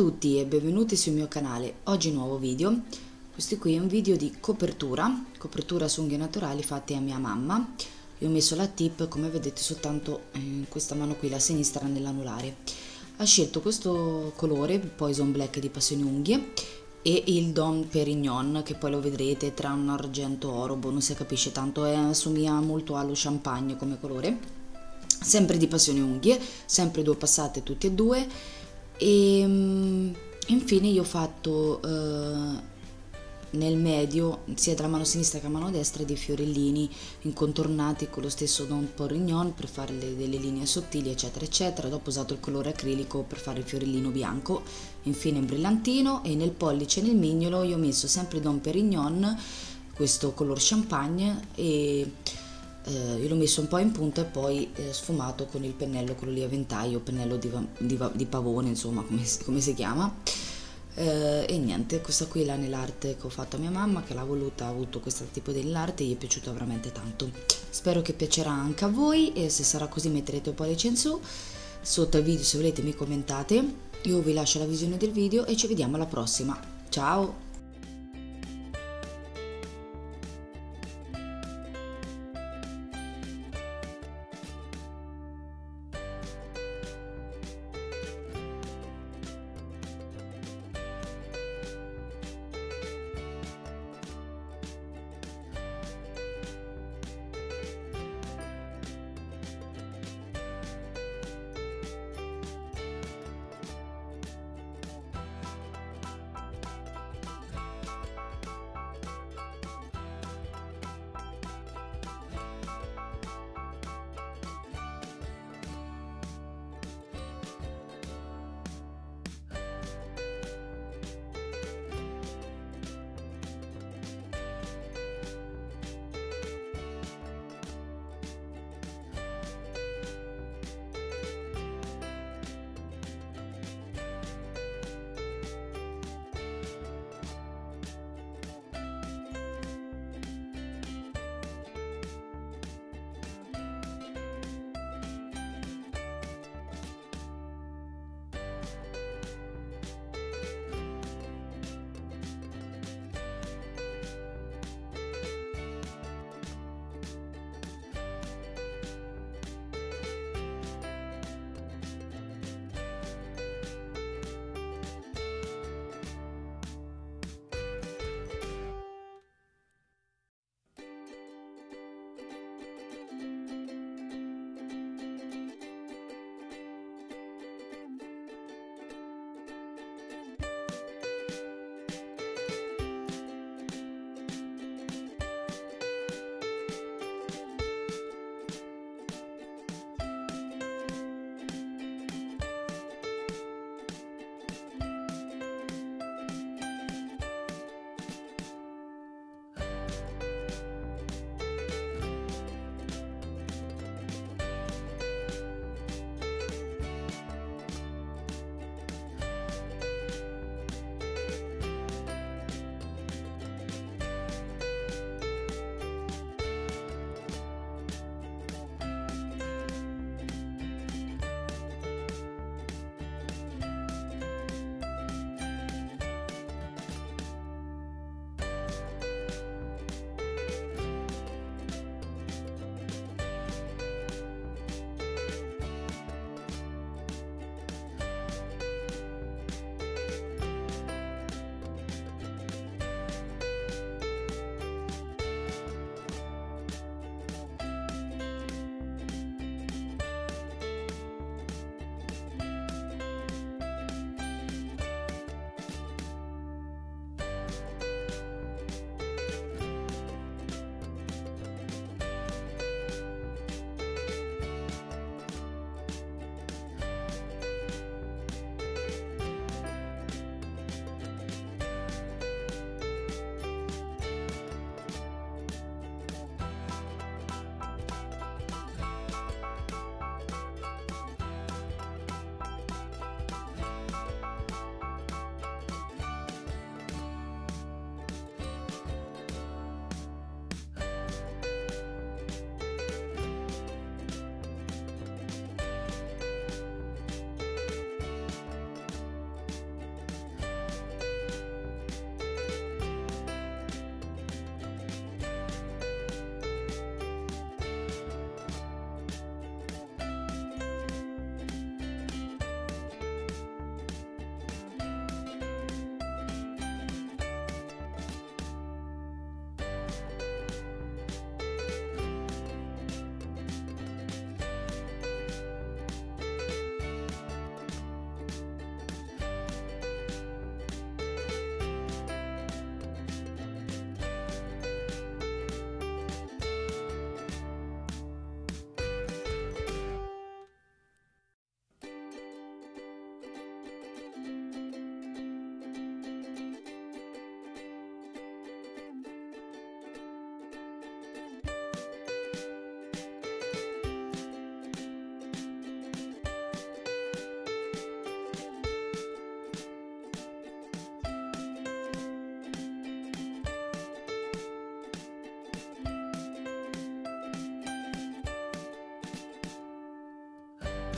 Tutti e benvenuti sul mio canale. Oggi nuovo video. Questo qui è un video di copertura, copertura su unghie naturali fatte a mia mamma. Io ho messo la tip, come vedete, soltanto in questa mano qui, la sinistra nell'anulare. Ha scelto questo colore, Poison Black di Passione Unghie e il Don Perignon che poi lo vedrete tra un argento oro, boh, non si capisce tanto, è, assomiglia molto allo champagne come colore sempre di Passione Unghie, sempre due passate tutte e due e um, infine io ho fatto uh, nel medio sia dalla mano sinistra che la mano destra dei fiorellini incontornati con lo stesso Don Perignon per fare le, delle linee sottili eccetera eccetera. Dopo ho usato il colore acrilico per fare il fiorellino bianco infine un brillantino. E nel pollice e nel mignolo io ho messo sempre Don Perignon questo color champagne e eh, io l'ho messo un po' in punta e poi eh, sfumato con il pennello quello lì a ventaglio pennello di, di, di pavone insomma come, come si chiama. Eh, e niente questa qui è la nell'arte che ho fatto a mia mamma che l'ha voluta ha avuto questo tipo di nell'arte e gli è piaciuto veramente tanto. Spero che piacerà anche a voi e se sarà così metterete un pollice in su sotto il video se volete mi commentate. Io vi lascio la visione del video e ci vediamo alla prossima. Ciao